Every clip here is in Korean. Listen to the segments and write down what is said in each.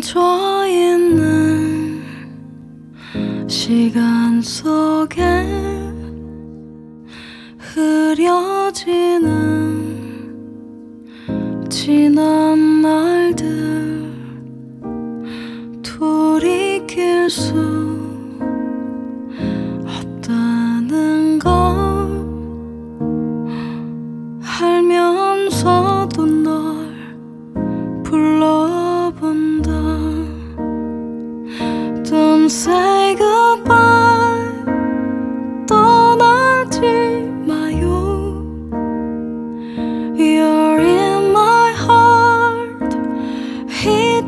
멈춰 있는 시간 속에 흐려지는 지난 날들 돌이킬 수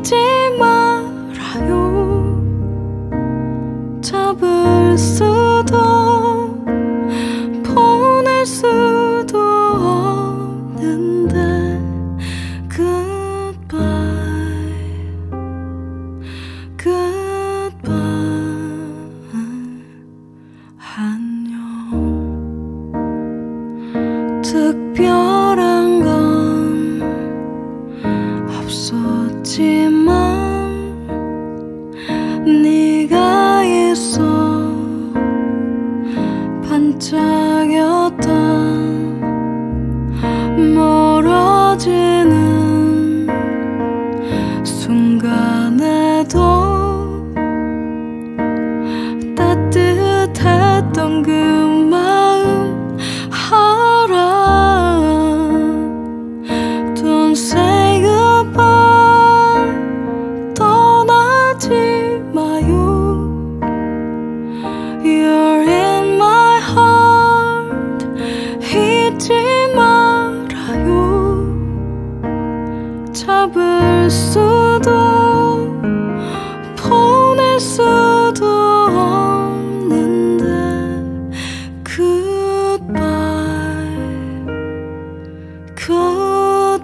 잊지 말아요. 잡을 수 없지만 네가 있어 반짝였던 멀어지는 순간. goodbye, goodbye.